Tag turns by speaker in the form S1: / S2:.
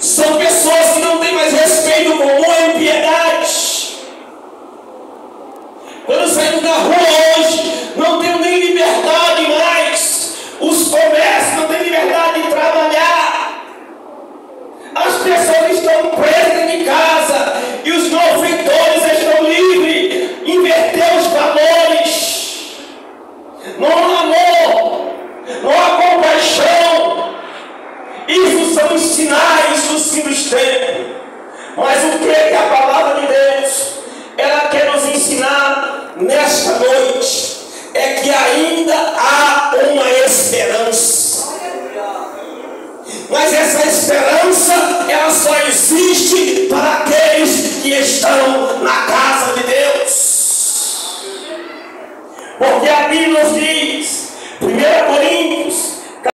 S1: São pessoas que não têm mais respeito comum e piedade. Quando saímos da rua hoje, não temos nem liberdade mais. Os comércios não têm liberdade de trabalhar. As pessoas estão presas em casa e os malfeitores estão livres. Inverteu os valores. Não Isso são os sinais dos fim tempos. Mas o que, é que a palavra de Deus ela quer nos ensinar nesta noite é que ainda há uma esperança. Mas essa esperança ela só existe para aqueles que estão na casa de Deus. Porque a Bíblia diz